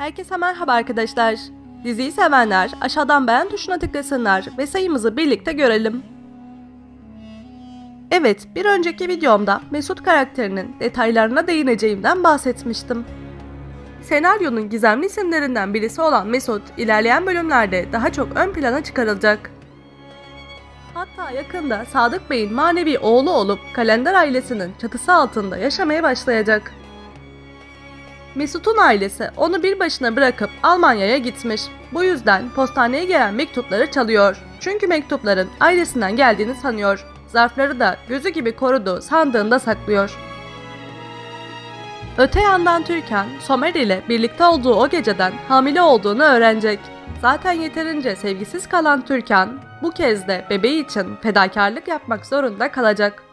Herkese merhaba arkadaşlar. Diziyi sevenler aşağıdan beğen tuşuna tıklasınlar ve sayımızı birlikte görelim. Evet, bir önceki videomda Mesut karakterinin detaylarına değineceğimden bahsetmiştim. Senaryonun gizemli isimlerinden birisi olan Mesut, ilerleyen bölümlerde daha çok ön plana çıkarılacak. Hatta yakında Sadık Bey'in manevi oğlu olup kalender ailesinin çatısı altında yaşamaya başlayacak. Mesut'un ailesi onu bir başına bırakıp Almanya'ya gitmiş. Bu yüzden postaneye gelen mektupları çalıyor. Çünkü mektupların ailesinden geldiğini sanıyor. Zarfları da gözü gibi koruduğu sandığında saklıyor. Öte yandan Türkan, Somer ile birlikte olduğu o geceden hamile olduğunu öğrenecek. Zaten yeterince sevgisiz kalan Türkan, bu kez de bebeği için fedakarlık yapmak zorunda kalacak.